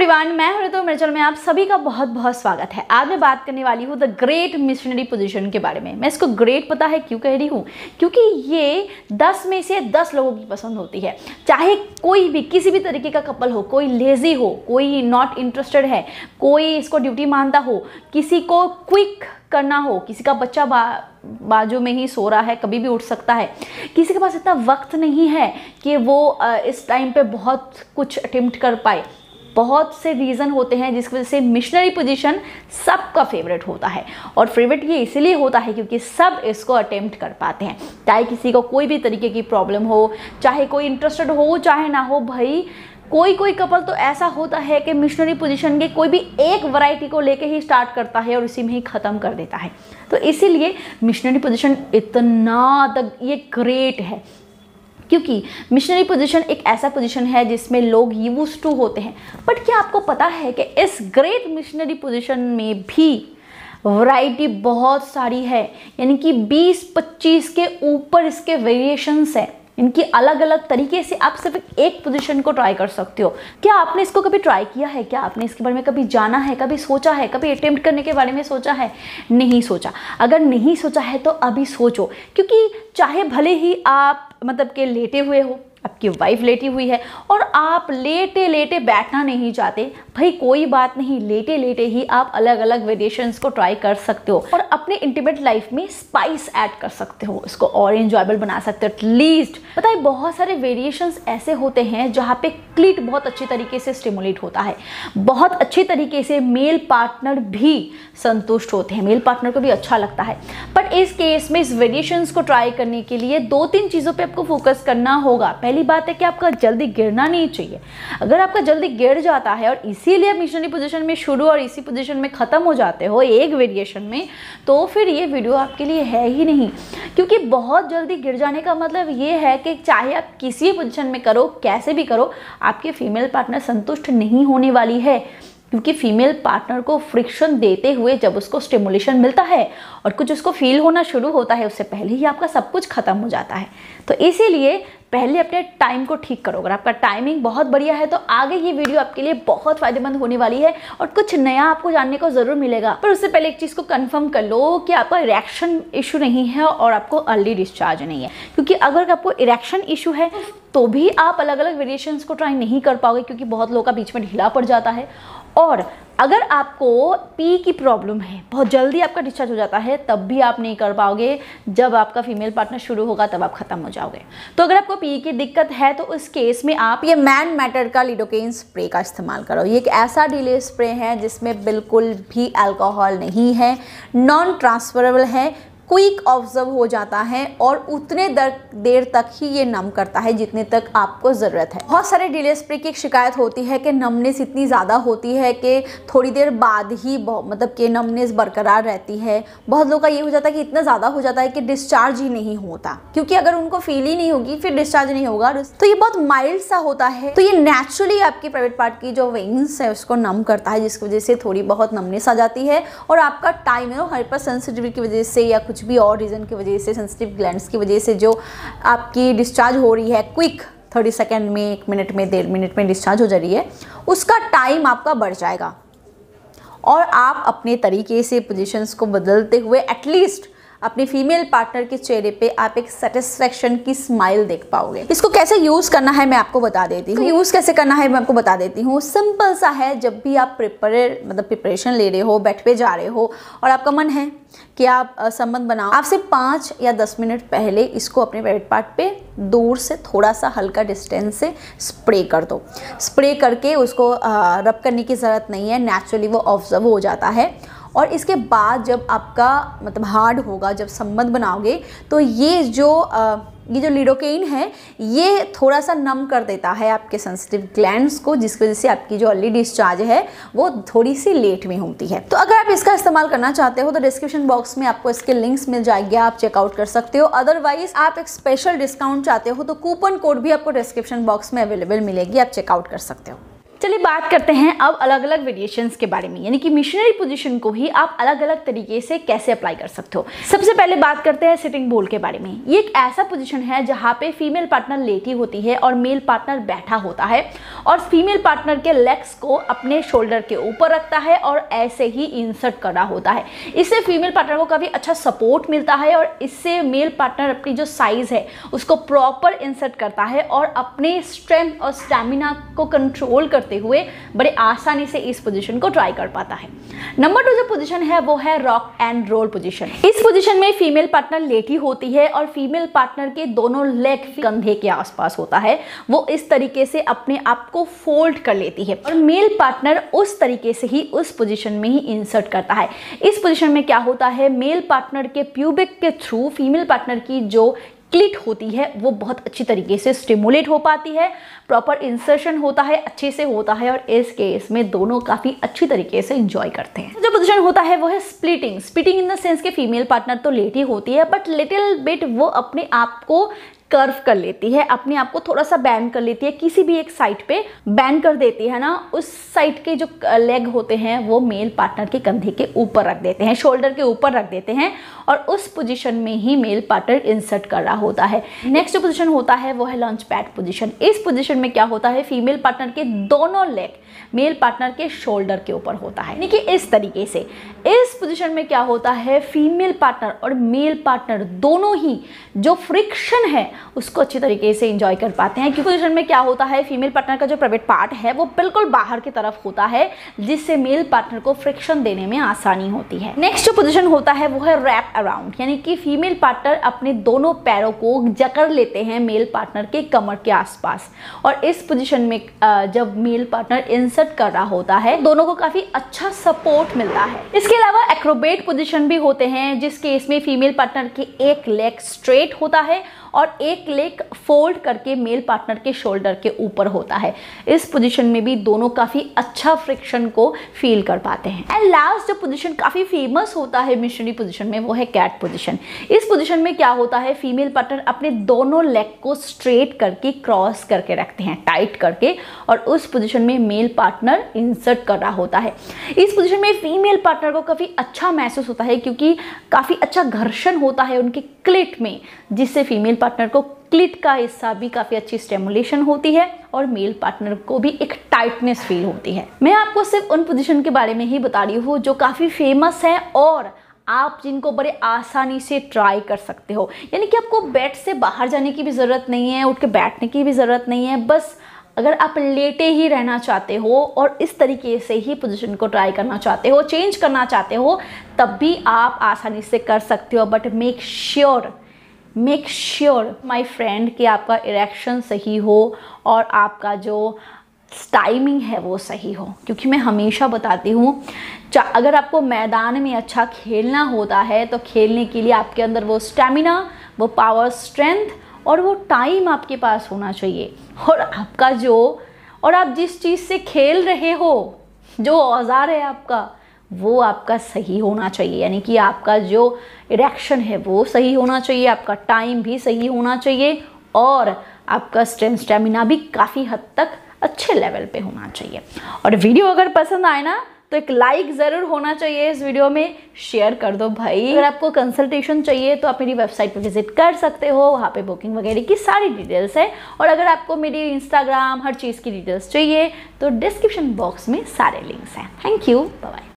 Everyone मैं हूँ तो मेरे चैनल में आप सभी का बहुत बहुत स्वागत है। आज मैं बात करने वाली हूँ द ग्रेट मिशनरी पोजीशन के बारे में। मैं इसको ग्रेट पता है, क्यों कह रही हूँ? क्योंकि ये 10 में से 10 लोगों की पसंद होती है। चाहे कोई भी, किसी भी तरीके का कपल हो, कोई लेजी हो, कोई नॉट इंटरेस्टेड है, कोई इसको ड्यूटी मानता हो, किसी को क्विक करना हो, किसी का बच्चा बा, बाजू में ही सो रहा है, कभी भी उठ सकता है, किसी के पास इतना वक्त नहीं है कि वो इस टाइम पे बहुत कुछ अटेम्प्ट कर पाए। बहुत से रीज़न होते हैं जिसकी वजह से मिशनरी पोजीशन सबका फेवरेट होता है। और फेवरेट ये इसीलिए होता है क्योंकि सब इसको अटेम्प्ट कर पाते हैं। चाहे किसी को कोई भी तरीके की प्रॉब्लम हो, चाहे कोई इंटरेस्टेड हो, चाहे ना हो, भाई कोई कोई कपल तो ऐसा होता है कि मिशनरी पोजीशन के कोई भी एक वैरायटी को लेके ही स्टार्ट करता है और उसी में ही ख़त्म कर देता है। तो इसीलिए मिशनरी पोजीशन इतना तक, ये ग्रेट है। क्योंकि मिशनरी पोजीशन एक ऐसा पोजीशन है जिसमें लोग यूज़ टू होते हैं। बट क्या आपको पता है कि इस ग्रेट मिशनरी पोजीशन में भी वैरायटी बहुत सारी है। यानी कि 20-25 के ऊपर इसके वेरिएशंस हैं। इनकी अलग अलग तरीके से आप सिर्फ़ एक पोजिशन को ट्राई कर सकते हो। क्या आपने इसको कभी ट्राई किया है? क्या आपने इसके बारे में कभी जाना है? कभी सोचा है? कभी अटेम्प्ट करने के बारे में सोचा है? नहीं सोचा। अगर नहीं सोचा है तो अभी सोचो, क्योंकि चाहे भले ही आप मतलब के लेटे हुए हो आपकी वाइफ लेटी हुई है और आप लेटे लेटे बैठना नहीं चाहते। भाई, कोई बात नहीं लेटे लेटे ही आप अलग अलग वेरिएशंस को ट्राई कर सकते हो और अपने इंटीमेट लाइफ में स्पाइस ऐड कर सकते हो। इसको और इंजॉयबल बना सकते हो एटलीस्ट बताए बहुत सारे वेरिएशंस ऐसे होते हैं जहाँ पे क्लिट बहुत अच्छी तरीके से स्टिमुलेट होता है। बहुत अच्छी तरीके से मेल पार्टनर भी संतुष्ट होते हैं। मेल पार्टनर को भी अच्छा लगता है। बट इस केस में, इस वेरिएशंस को ट्राई करने के लिए दो तीन चीज़ों पर आपको फोकस करना होगा। पहली बात है कि आपका जल्दी गिरना नहीं चाहिए। अगर आपका जल्दी गिर जाता है और इसीलिए मिशनरी पोजीशन में शुरू और इसी पोजिशन में ख़त्म हो जाते हो एक वेरिएशन में तो फिर ये वीडियो आपके लिए है ही नहीं। क्योंकि बहुत जल्दी गिर जाने का मतलब ये है कि चाहे आप किसी पोजिशन में करो, कैसे भी करो आपके फीमेल पार्टनर संतुष्ट नहीं होने वाली है, क्योंकि फीमेल पार्टनर को फ्रिक्शन देते हुए जब उसको स्टिमुलेशन मिलता है और कुछ उसको फील होना शुरू होता है, उससे पहले ही आपका सब कुछ खत्म हो जाता है। तो इसीलिए पहले अपने टाइम को ठीक करो। अगर आपका टाइमिंग बहुत बढ़िया है तो आगे ये वीडियो आपके लिए बहुत फ़ायदेमंद होने वाली है और कुछ नया आपको जानने को ज़रूर मिलेगा। पर उससे पहले एक चीज़ को कंफर्म कर लो कि आपका इरेक्शन इशू नहीं है और आपको अर्ली डिस्चार्ज नहीं है, क्योंकि अगर आपको इरेक्शन इशू है तो भी आप अलग अलग वेरिएशंस को ट्राई नहीं कर पाओगे क्योंकि बहुत लोगों का बीच में ढीला पड़ जाता है। और अगर आपको पी की प्रॉब्लम है, बहुत जल्दी आपका डिस्चार्ज हो जाता है, तब भी आप नहीं कर पाओगे। जब आपका फीमेल पार्टनर शुरू होगा, तब आप खत्म हो जाओगे। तो अगर आपको पी की दिक्कत है तो उस केस में आप ये मैन मैटर का लिडोकेन स्प्रे का इस्तेमाल करो। ये एक ऐसा डिले स्प्रे है जिसमें बिल्कुल भी अल्कोहल नहीं है नॉन ट्रांसफरेबल है क्विक ऑब्ज़र्व हो जाता है और उतने दर, देर तक ही ये नम करता है जितने तक आपको ज़रूरत है। बहुत सारे डिले स्प्रे की शिकायत होती है कि नमनेस इतनी ज़्यादा होती है कि थोड़ी देर बाद ही मतलब कि नमनेस बरकरार रहती है। बहुत लोग का ये हो जाता है कि इतना ज़्यादा हो जाता है कि डिस्चार्ज ही नहीं होता। क्योंकि अगर उनको फील ही नहीं होगी, फिर डिस्चार्ज नहीं होगा। तो ये बहुत माइल्ड सा होता है। तो ये नेचुरली आपकी प्राइवेट पार्ट की जो वेंस है, उसको नम करता है, जिसकी वजह से थोड़ी बहुत नमनेस आ जाती है। और आपका टाइम है हाइपर सेंसिटिविटी की वजह से या कुछ कुछ भी और रीज़न की वजह से सेंसिटिव ग्लैंड की वजह से जो आपकी डिस्चार्ज हो रही है क्विक थर्टी सेकेंड में, एक मिनट में, डेढ़ मिनट में डिस्चार्ज हो जा रही है, उसका टाइम आपका बढ़ जाएगा। और आप अपने तरीके से पोजीशंस को बदलते हुए एटलीस्ट अपने फीमेल पार्टनर के चेहरे पे आप एक सेटिस्फेक्शन की स्माइल देख पाओगे। इसको कैसे यूज़ करना है मैं आपको बता देती हूँ। यूज़ कैसे करना है मैं आपको बता देती हूँ। सिंपल सा है, जब भी आप प्रिपेयर मतलब प्रिपरेशन ले रहे हो, बैठ पे जा रहे हो और आपका मन है कि आप संबंध बनाओ, आपसे पाँच या दस मिनट पहले इसको अपने वेट पार्ट पे दूर से थोड़ा सा हल्का डिस्टेंस से स्प्रे कर दो। स्प्रे करके उसको रब करने की ज़रूरत नहीं है नेचुरली वो ऑब्ज़र्व हो जाता है। और इसके बाद जब आपका मतलब हार्ड होगा जब संबंध बनाओगे तो ये जो आ, ये जो लिडोकेन है ये थोड़ा सा नम कर देता है आपके सेंसिटिव ग्लैंड्स को जिसकी वजह से आपकी जो अर्ली डिस्चार्ज है वो थोड़ी सी लेट में होती है। तो अगर आप इसका इस्तेमाल करना चाहते हो तो डिस्क्रिप्शन बॉक्स में आपको इसके लिंक्स मिल जाएँगे आप चेकआउट कर सकते हो। अदरवाइज़ आप एक स्पेशल डिस्काउंट चाहते हो तो कूपन कोड भी आपको डिस्क्रिप्शन बॉक्स में अवेलेबल मिलेगी आप चेकआउट कर सकते हो। चलिए बात करते हैं अब अलग अलग वेरिएशंस के बारे में, यानी कि मिशनरी पोजीशन को ही आप अलग अलग तरीके से कैसे अप्लाई कर सकते हो। सबसे पहले बात करते हैं सिटिंग बोल के बारे में। ये एक ऐसा पोजीशन है जहाँ पे फीमेल पार्टनर लेटी होती है और मेल पार्टनर बैठा होता है। और फीमेल पार्टनर के लेग्स को अपने शोल्डर के ऊपर रखता है और ऐसे ही इंसर्ट कर होता है। इससे फीमेल पार्टनर को काफ़ी अच्छा सपोर्ट मिलता है और इससे मेल पार्टनर अपनी जो साइज़ है, उसको प्रॉपर इंसर्ट करता है और अपने स्ट्रेंथ और स्टेमिना को कंट्रोल करते हुए बड़े आसानी से इस पोजीशन को ट्राई कर पाता है। नंबर टू जो पोजीशन है, वो है रॉक एंड रोल पोजीशन इस पोजीशन में फीमेल पार्टनर लेटी होती है और फीमेल पार्टनर के दोनों लेग कंधे के आसपास होता है। वो इस तरीके से अपने आप को फोल्ड कर लेती है और मेल पार्टनर उस तरीके से ही उस पोजीशन में ही इंसर्ट करता है। इस पोजीशन में क्या होता है? मेल पार्टनर के प्यूबिक के थ्रू फीमेल पार्टनर की जो क्लिट होती है, वो बहुत अच्छी तरीके से स्टिमुलेट हो पाती है प्रॉपर इंसर्शन होता है, अच्छे से होता है और इस केस में दोनों काफ़ी अच्छी तरीके से इंजॉय करते हैं। जो पोजिशन होता है वो है splitting splitting in the sense के फीमेल पार्टनर तो लेट ही होती है बट लिटिल बिट वो अपने आप को कर्व कर लेती है, अपने आप को थोड़ा सा बैंड कर लेती है, किसी भी एक साइड पे बैंड कर देती है ना, उस साइड के जो लेग होते हैं, वो मेल पार्टनर के कंधे के ऊपर रख देते हैं शोल्डर के ऊपर रख देते हैं और उस पोजीशन में ही मेल पार्टनर इंसर्ट कर रहा होता है। नेक्स्ट जो पोजीशन होता है, वो है लॉन्च पैड पोजिशन इस पोजिशन में क्या होता है फीमेल पार्टनर के दोनों लेग मेल पार्टनर के शोल्डर के ऊपर होता है। यानी कि इस तरीके से। इस पोजिशन में क्या होता है फीमेल पार्टनर और मेल पार्टनर दोनों ही जो फ्रिक्शन है उसको अच्छी तरीके से इंजॉय कर पाते हैं। क्योंकि पोजिशन में क्या होता है? फीमेल पार्टनर का जो प्राइवेट पार्ट है, वो बिल्कुल बाहर की तरफ़ होता है, जिससे मेल पार्टनर को फ्रिक्शन देने में आसानी होती है। नेक्स्ट जो पोजिशन होता है, वो है रैप अराउंड यानी कि फीमेल पार्टनर अपने दोनों पैरों को जकड़ लेते हैं मेल पार्टनर के कमर के आसपास। और इस पोजिशन में जब मेल पार्टनर इंसर्ट कर रहा होता है, दोनों को काफ़ी अच्छा सपोर्ट मिलता है। इसके अलावा एक्रोबेट पोजिशन भी होते हैं, जिस केस में फीमेल पार्टनर के एक लेग स्ट्रेट होता है और एक लेग फोल्ड करके मेल पार्टनर के शोल्डर के ऊपर होता है। इस पोजीशन में भी दोनों काफ़ी अच्छा फ्रिक्शन को फील कर पाते हैं। एंड लास्ट जो पोजीशन काफ़ी फ़ेमस होता है मिशनरी पोजीशन में, वो है कैट पोजीशन इस पोजीशन में क्या होता है? फीमेल पार्टनर अपने दोनों लेग को स्ट्रेट करके क्रॉस करके रखते हैं टाइट करके, और उस पोजिशन में मेल पार्टनर इंसर्ट कर रहा होता है। इस पोजिशन में फीमेल पार्टनर को काफ़ी अच्छा महसूस होता है, क्योंकि काफ़ी अच्छा घर्षण होता है उनके क्लिट में, जिससे फीमेल पार्टनर को क्लिट का हिस्सा भी काफ़ी अच्छी स्टेमुलेशन होती है और मेल पार्टनर को भी एक टाइटनेस फील होती है। मैं आपको सिर्फ़ उन पोजीशन के बारे में ही बता रही हूँ जो काफ़ी फ़ेमस है और आप जिनको बड़े आसानी से ट्राई कर सकते हो। यानी कि आपको बेड से बाहर जाने की भी ज़रूरत नहीं है, उठ के बैठने की भी ज़रूरत नहीं है, बस अगर आप लेटे ही रहना चाहते हो और इस तरीके से ही पोजीशन को ट्राई करना चाहते हो चेंज करना चाहते हो, तब भी आप आसानी से कर सकते हो but make sure make sure my friend कि आपका इरेक्शन सही हो और आपका जो टाइमिंग है वो सही हो। क्योंकि मैं हमेशा बताती हूँ अगर आपको मैदान में अच्छा खेलना होता है तो खेलने के लिए आपके अंदर वो स्टेमिना वो पावर स्ट्रेंथ और वो टाइम आपके पास होना चाहिए। और आपका जो, और आप जिस चीज़ से खेल रहे हो, जो औज़ार है आपका वो आपका सही होना चाहिए। यानी कि आपका जो इरेक्शन है, वो सही होना चाहिए, आपका टाइम भी सही होना चाहिए और आपका स्ट्रेंथ स्टेमिना भी काफ़ी हद तक अच्छे लेवल पे होना चाहिए। और वीडियो अगर पसंद आए ना तो एक लाइक ज़रूर होना चाहिए इस वीडियो में। शेयर कर दो भाई। अगर आपको कंसल्टेशन चाहिए तो आप मेरी वेबसाइट पर विज़िट कर सकते हो। वहाँ पे बुकिंग वगैरह की सारी डिटेल्स है। और अगर आपको मेरी इंस्टाग्राम हर चीज़ की डिटेल्स चाहिए तो डिस्क्रिप्शन बॉक्स में सारे लिंक्स हैं। Thank you bye